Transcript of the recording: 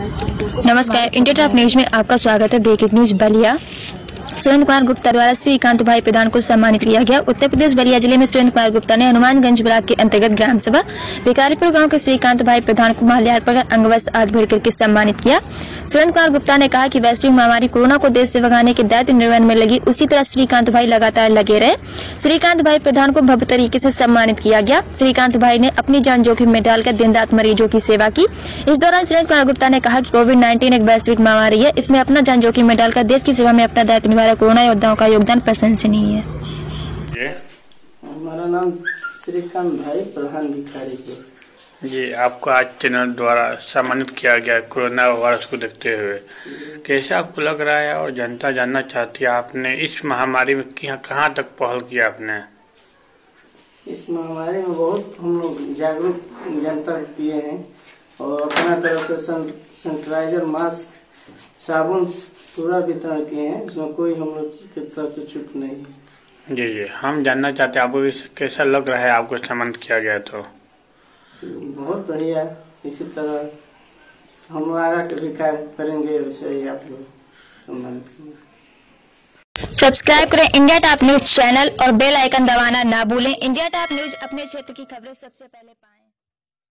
नमस्कार India top news में आपका स्वागत है। Breaking news Ballia. Surendra Kumar Gupta द्वारा श्रीकांत भाई प्रधान को सम्मानित किया गया। उत्तर प्रदेश बलिया ज़िले में सुरेंद्र कुमार गुप्ता ने हनुमानगंज ब्लॉक के अंतर्गत ग्राम सभा भिकारीपुर गाँव के श्रीकांत भाई प्रधान को माल्यार्पण अंगवस्त्र आदि भर करके सम्मानित किया। सुरेंद्र कुमार गुप्ता ने कहा कि वैश्विक महामारी कोरोना को देश से भगाने के दायित्व निर्वहन में लगी, उसी तरह श्रीकांत भाई लगातार लगे रहे। श्रीकांत भाई प्रधान को भव्य तरीके से सम्मानित किया गया। श्रीकांत भाई ने अपनी जान जोखिम में डालकर दिन रात मरीजों की सेवा की। इस दौरान सुरेंद्र कुमार गुप्ता ने कहा की कोविड 19 एक वैश्विक महामारी है। इसमें अपना जान जोखिम में डालकर देश की सेवा में अपना दायित्व निभा रहे कोरोना योद्धाओं का योगदान प्रशंसनीय है। हमारा नाम श्रीकांत भाई, प्रधान भिखारीपुर जी आपको आज चैनल द्वारा सम्मानित किया गया कोरोना वायरस को देखते हुए। कैसा आपको लग रहा है और जनता जानना चाहती है आपने इस महामारी में कहाँ तक पहल किया आपने? इस महामारी में बहुत हम लोग जागरूक जनता किए हैं और अपना तरफ़ से सैनिटाइजर मास्क साबुन पूरा वितरण किए हैं इसमें कोई हम लोग की तरफ़ से छूट नहीं है। जी जी। हम जानना चाहते हैं आपको कैसा लग रहा है आपको सम्मानित किया गया तो? बहुत बढ़िया इसी तरह हम आगे के भी कार्य करेंगे, वैसे ही आप लोग सम्मानित करेंगे। सब्सक्राइब करें इंडिया टॉप न्यूज़ चैनल और बेल आइकन दबाना ना भूलें। इंडिया टॉप न्यूज़ अपने क्षेत्र की खबरें सबसे पहले पाएँ।